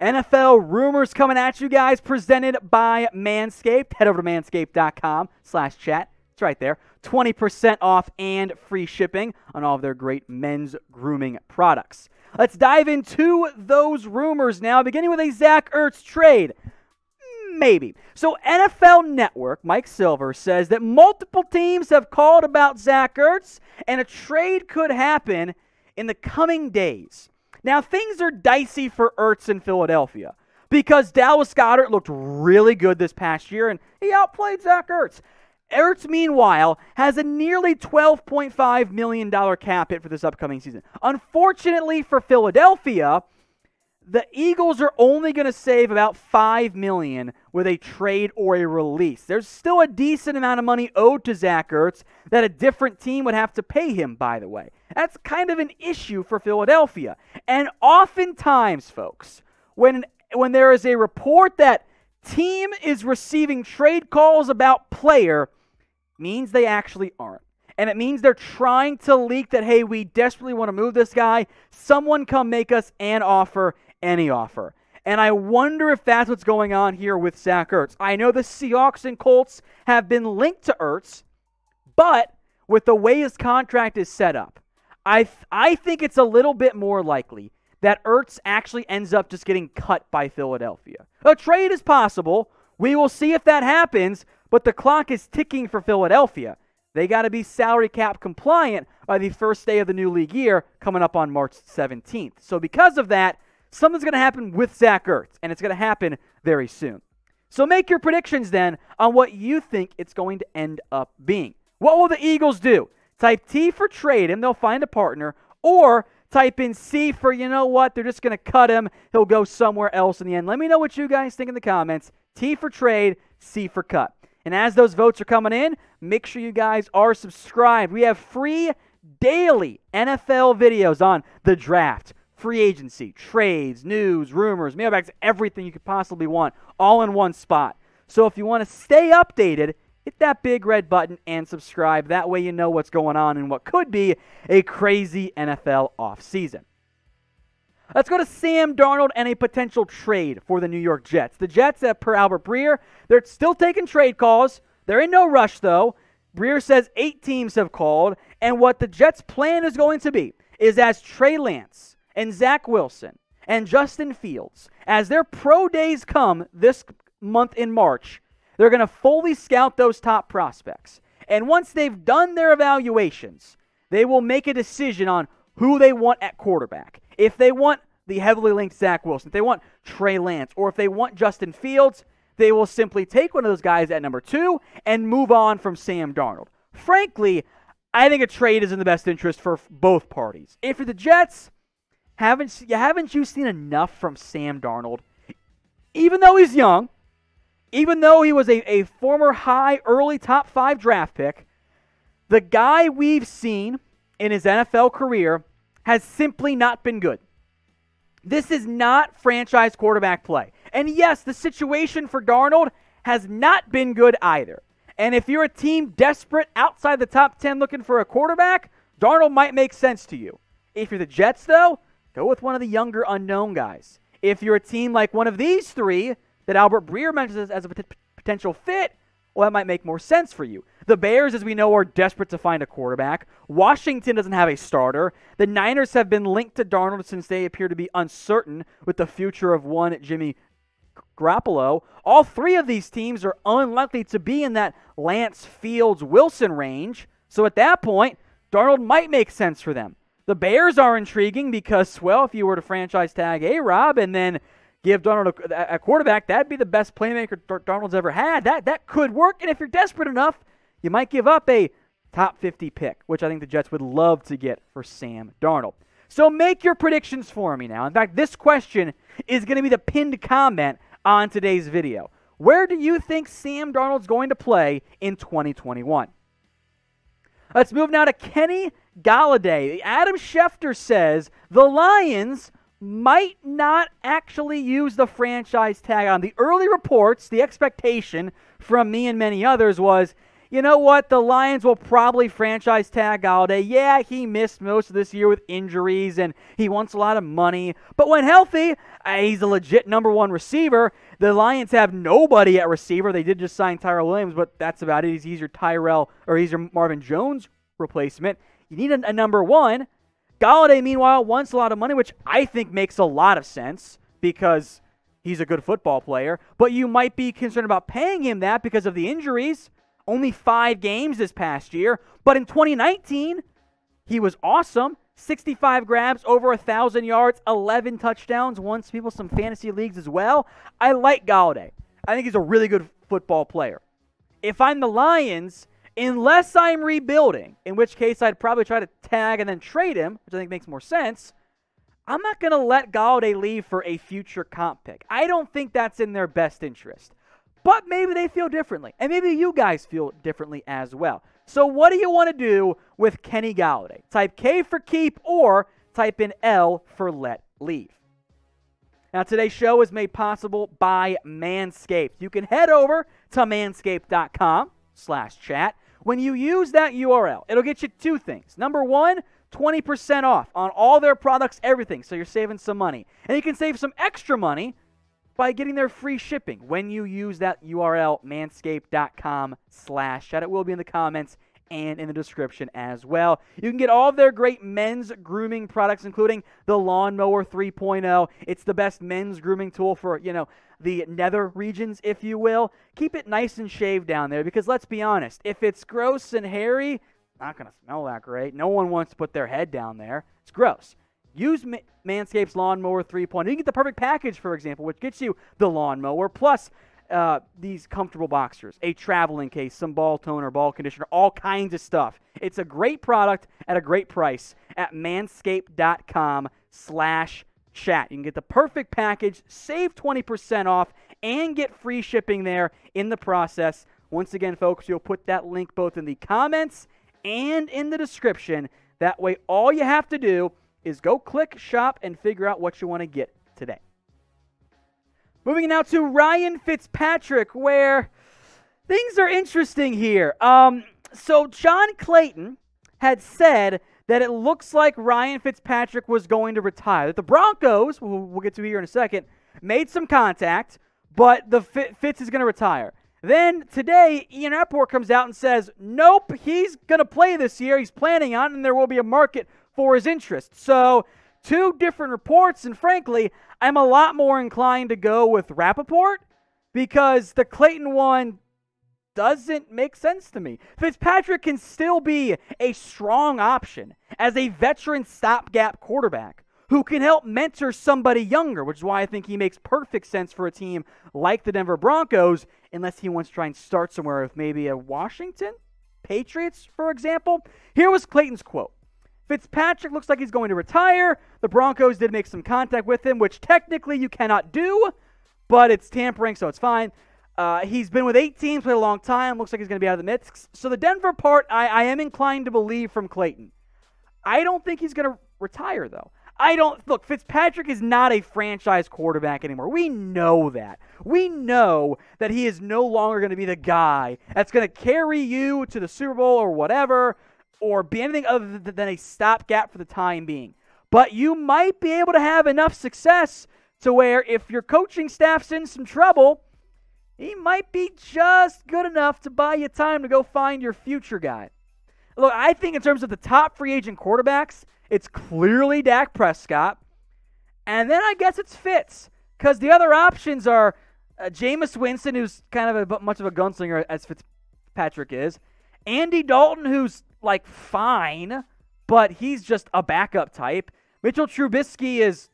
NFL rumors coming at you guys, presented by Manscaped. Head over to manscaped.com slash chat. It's right there. 20% off and free shipping on all of their great men's grooming products. Let's dive into those rumors now, beginning with a Zach Ertz trade. Maybe. So, NFL Network, Mike Silver, says that multiple teams have called about Zach Ertz, and a trade could happen in the coming days. Now, things are dicey for Ertz in Philadelphia because Dallas Goedert looked really good this past year and he outplayed Zach Ertz. Ertz, meanwhile, has a nearly $12.5 million cap hit for this upcoming season. Unfortunately for Philadelphia, the Eagles are only going to save about 5 million with a trade or a release. There's still a decent amount of money owed to Zach Ertz that a different team would have to pay him, by the way. That's kind of an issue for Philadelphia. And oftentimes, folks, when, when there is a report that team is receiving trade calls about player, means they actually aren't. And it means they're trying to leak that, hey, we desperately want to move this guy. Someone come make us an offer, any offer. And I wonder if that's what's going on here with Zach Ertz. I know the Seahawks and Colts have been linked to Ertz, but with the way his contract is set up, I, th- I think it's a little bit more likely that Ertz actually ends up just getting cut by Philadelphia. A trade is possible. We will see if that happens, but the clock is ticking for Philadelphia. They got to be salary cap compliant by the first day of the new league year coming up on March 17th. So, because of that, something's going to happen with Zach Ertz, and it's going to happen very soon. So, make your predictions then on what you think it's going to end up being. What will the Eagles do? Type T for trade and they'll find a partner, or type in C for, you know what, they're just going to cut him. He'll go somewhere else in the end. Let me know what you guys think in the comments. T for trade, C for cut. And as those votes are coming in, make sure you guys are subscribed. We have free daily NFL videos on the draft, free agency, trades, news, rumors, mailbags, everything you could possibly want, all in one spot. So if you want to stay updated, hit that big red button and subscribe. That way you know what's going on in what could be a crazy NFL offseason. Let's go to Sam Darnold and a potential trade for the New York Jets. The Jets, uh, per Albert Breer, they're still taking trade calls. They're in no rush, though. Breer says eight teams have called, and what the Jets' plan is going to be is as Trey Lance and Zach Wilson and Justin Fields, as their pro days come this month in March, they're going to fully scout those top prospects. And once they've done their evaluations, they will make a decision on who they want at quarterback. If they want the heavily linked Zach Wilson, if they want Trey Lance, or if they want Justin Fields, they will simply take one of those guys at number two and move on from Sam Darnold. Frankly, I think a trade is in the best interest for both parties. If you're the Jets, haven't you haven't you seen enough from Sam Darnold? Even though he's young, even though he was a, a former high early top five draft pick, the guy we've seen in his NFL career has simply not been good. This is not franchise quarterback play. And yes, the situation for Darnold has not been good either. And if you're a team desperate outside the top 10 looking for a quarterback, Darnold might make sense to you. If you're the Jets, though, go with one of the younger unknown guys. If you're a team like one of these three that Albert Breer mentions as a potential fit, well, that might make more sense for you. The Bears, as we know, are desperate to find a quarterback. Washington doesn't have a starter. The Niners have been linked to Darnold since they appear to be uncertain with the future of one Jimmy Garoppolo. All three of these teams are unlikely to be in that Lance Fields Wilson range. So at that point, Darnold might make sense for them. The Bears are intriguing because, well, if you were to franchise tag A Rob and then give Darnold a, a, quarterback, that'd be the best playmaker Darnold's ever had. That that could work. And if you're desperate enough, you might give up a top 50 pick, which I think the Jets would love to get for Sam Darnold. So make your predictions for me now. In fact, this question is going to be the pinned comment on today's video. Where do you think Sam Darnold's going to play in 2021? Let's move now to Kenny Golladay. Adam Schefter says the Lions might not actually use the franchise tag on. The early reports, the expectation from me and many others was you know what? The Lions will probably franchise tag Golladay. Yeah, he missed most of this year with injuries and he wants a lot of money. But when healthy, uh, he's a legit number one receiver. The Lions have nobody at receiver. They did just sign Tyrell Williams, but that's about it. He's your Tyrell or he's your Marvin Jones replacement. You need a, a number one. Golladay, meanwhile, wants a lot of money, which I think makes a lot of sense because he's a good football player. But you might be concerned about paying him that because of the injuries. Only five games this past year. But in 2019, he was awesome. 65 grabs, over a 1,000 yards, 11 touchdowns, won people some fantasy leagues as well. I like Golladay. I think he's a really good football player. If I'm the Lions, unless I'm rebuilding, in which case I'd probably try to tag and then trade him, which I think makes more sense. I'm not going to let Golladay leave for a future comp pick. I don't think that's in their best interest. But maybe they feel differently. And maybe you guys feel differently as well. So, what do you want to do with Kenny Golladay? Type K for keep or type in L for let leave. Now, today's show is made possible by Manscaped. You can head over to manscaped.com slash chat. When you use that URL, it'll get you two things. Number one, 20% off on all their products, everything. So you're saving some money. And you can save some extra money by getting their free shipping when you use that URL, manscaped.com slash chat. It will be in the comments and in the description as well. You can get all of their great men's grooming products, including the Lawnmower 3.0. It's the best men's grooming tool for, you know, the nether regions, if you will. Keep it nice and shaved down there because let's be honest, if it's gross and hairy, not going to smell that great. No one wants to put their head down there. It's gross. Use Manscaped's Lawnmower 3.0. You get the perfect package, for example, which gets you the lawnmower plus uh, these comfortable boxers, a traveling case, some ball toner, ball conditioner, all kinds of stuff. It's a great product at a great price at manscaped.com slash chat. You can get the perfect package, save 20% off, and get free shipping there in the process. Once again, folks, you'll put that link both in the comments and in the description. That way, all you have to do is go click shop and figure out what you want to get today. Moving now to Ryan Fitzpatrick, where things are interesting here. Um, so, John Clayton had said that it looks like Ryan Fitzpatrick was going to retire. That the Broncos, we'll, we'll get to here in a second, made some contact, but the Fitz is going to retire. Then today, Ian Rapoport comes out and says, nope, he's going to play this year. He's planning on, and there will be a market for his interest. So, two different reports, and frankly, I'm a lot more inclined to go with Rapoport because the Clayton one doesn't make sense to me. Fitzpatrick can still be a strong option as a veteran stopgap quarterback who can help mentor somebody younger, which is why I think he makes perfect sense for a team like the Denver Broncos, unless he wants to try and start somewhere with maybe a Washington Patriots, for example. Here was Clayton's quote. Fitzpatrick looks like he's going to retire. The Broncos did make some contact with him, which technically you cannot do, but it's tampering, so it's fine. Uh, he's been with eight teams for a long time. Looks like he's going to be out of the mix. So the Denver part, I, I am inclined to believe from Clayton. I don't think he's going to retire, though. I don't look. Fitzpatrick is not a franchise quarterback anymore. We know that. We know that he is no longer going to be the guy that's going to carry you to the Super Bowl or whatever, or be anything other than a stopgap for the time being. But you might be able to have enough success to where if your coaching staff's in some trouble, he might be just good enough to buy you time to go find your future guy. Look, I think in terms of the top free agent quarterbacks, it's clearly Dak Prescott. And then I guess it's Fitz because the other options are uh, Jameis Winston, who's kind of a, much of a gunslinger as Fitzpatrick is, Andy Dalton, who's like fine, but he's just a backup type. Mitchell Trubisky is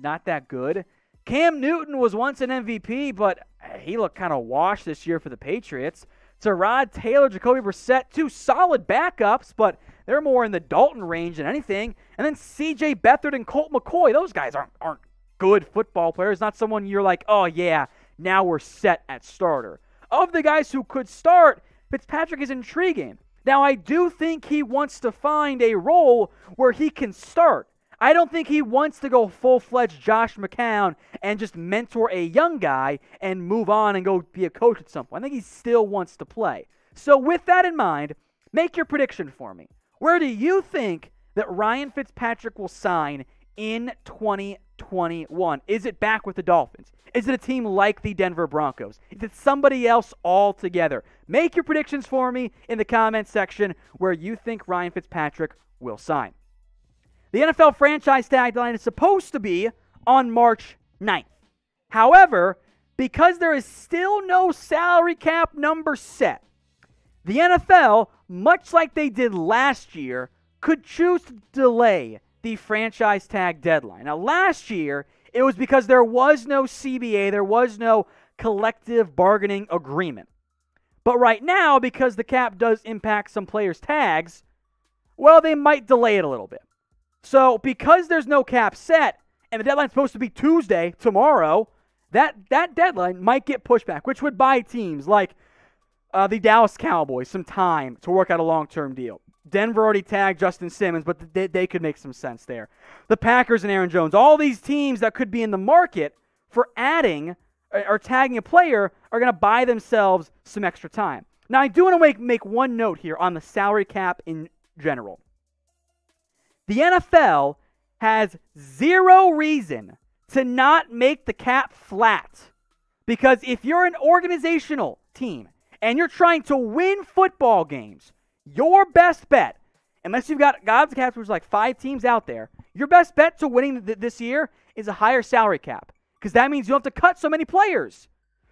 not that good. Cam Newton was once an MVP, but eh, he looked kind of washed this year for the Patriots. Tyrod Taylor, Jacoby Brissett, two solid backups, but they're more in the Dalton range than anything. And then C.J. Beathard and Colt McCoy, those guys aren't aren't good football players. Not someone you're like, oh yeah, now we're set at starter. Of the guys who could start, Fitzpatrick is intriguing. Now I do think he wants to find a role where he can start. I don't think he wants to go full fledged Josh McCown and just mentor a young guy and move on and go be a coach at some point. I think he still wants to play. So, with that in mind, make your prediction for me. Where do you think that Ryan Fitzpatrick will sign in 2021? Is it back with the Dolphins? Is it a team like the Denver Broncos? Is it somebody else altogether? Make your predictions for me in the comments section where you think Ryan Fitzpatrick will sign. The NFL franchise tag deadline is supposed to be on March 9th. However, because there is still no salary cap number set, the NFL, much like they did last year, could choose to delay the franchise tag deadline. Now, last year, it was because there was no CBA, there was no collective bargaining agreement. But right now, because the cap does impact some players' tags, well, they might delay it a little bit. So, because there's no cap set and the deadline's supposed to be Tuesday, tomorrow, that, that deadline might get pushed back, which would buy teams like uh, the Dallas Cowboys some time to work out a long term deal. Denver already tagged Justin Simmons, but they, they could make some sense there. The Packers and Aaron Jones, all these teams that could be in the market for adding or tagging a player are going to buy themselves some extra time. Now, I do want to make, make one note here on the salary cap in general. The NFL has zero reason to not make the cap flat. Because if you're an organizational team and you're trying to win football games, your best bet, unless you've got God's cap, which is like five teams out there, your best bet to winning th- this year is a higher salary cap because that means you don't have to cut so many players.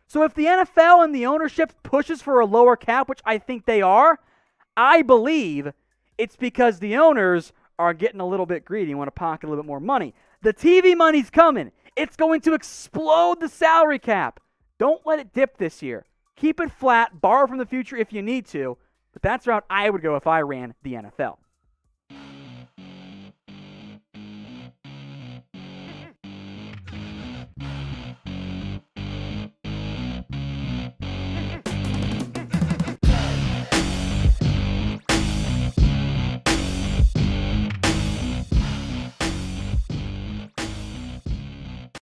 So if the NFL and the ownership pushes for a lower cap, which I think they are, I believe it's because the owners are getting a little bit greedy and want to pocket a little bit more money. The TV money's coming. It's going to explode the salary cap. Don't let it dip this year. Keep it flat, borrow from the future if you need to, but that's the route I would go if I ran the NFL.